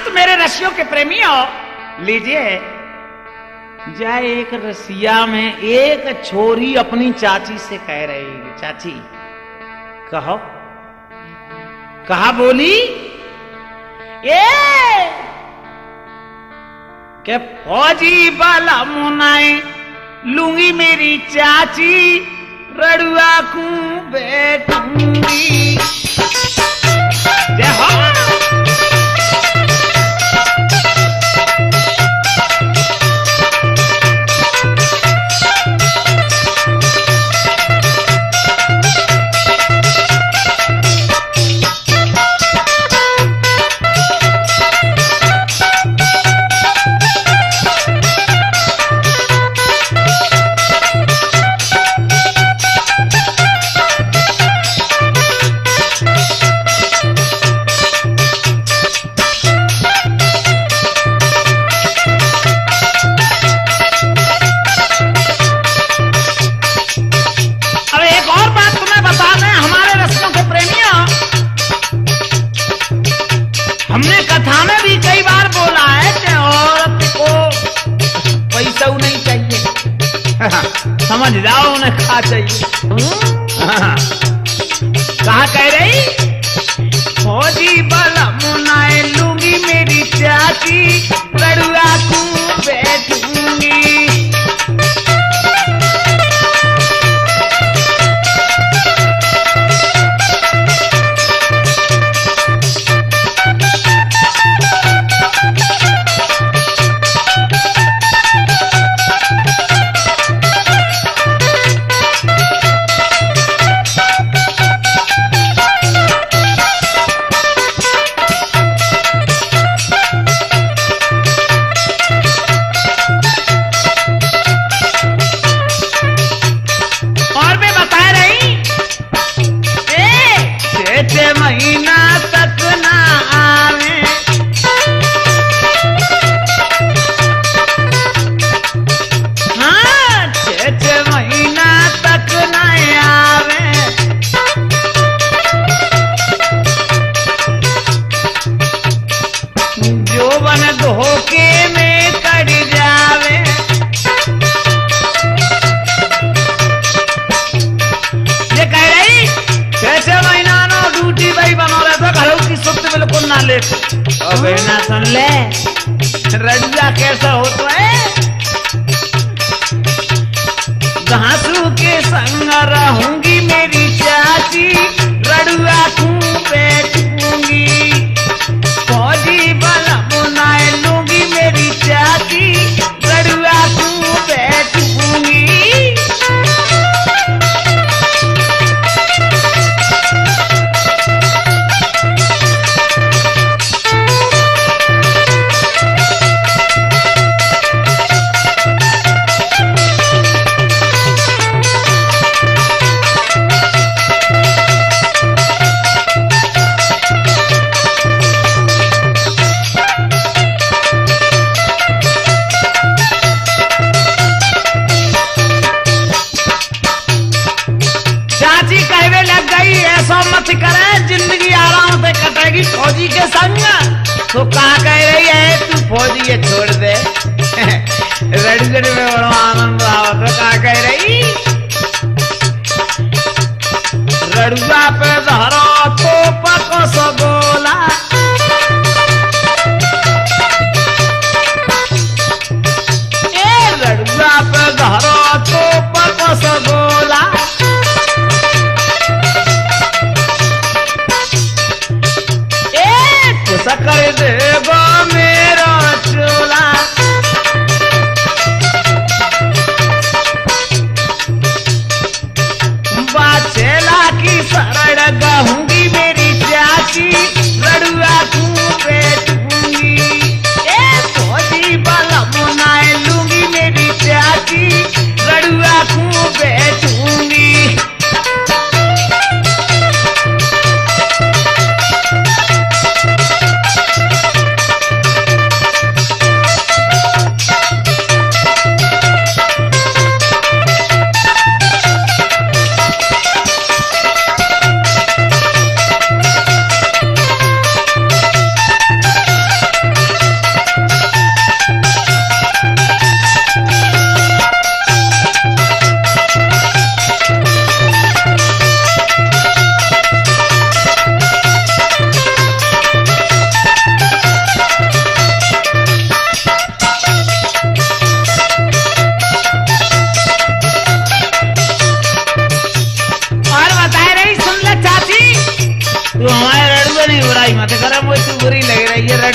बात मेरे रसियों के प्रेमी हो लीजिए। जाए एक रसिया में एक छोरी अपनी चाची से कह रही चाची, कहो, कहा बोली? ए! के फौजी बाला मुनाए, लूँगी मेरी चाची, रड़ुआ को बैठूँगी। जाओ उन्हें खा चाहिए कहा कह रही? फौजी बल मुनाए लूँगी मेरी चाची ना ले अबे ना। सुन ले। रजिया कैसा हो तो है? कहाँ के से फौजी के संग। तो कहा कह रही है? तू फौजी ये छोड़ दे। रणजन में बड़ा आनंद आवा तो कहा कह रही? रड़ुआ पे धरा तो पको सो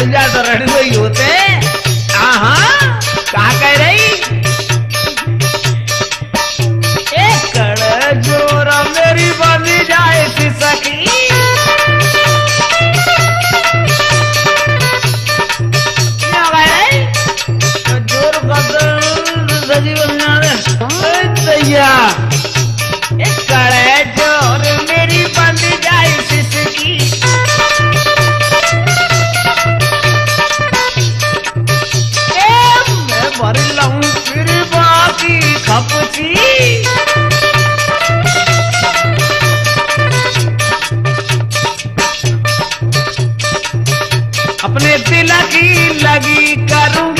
बुरी लग रही है रड़ जा तो रड़ुए ही होते हाँ। कहा कह रही की लगी करूँ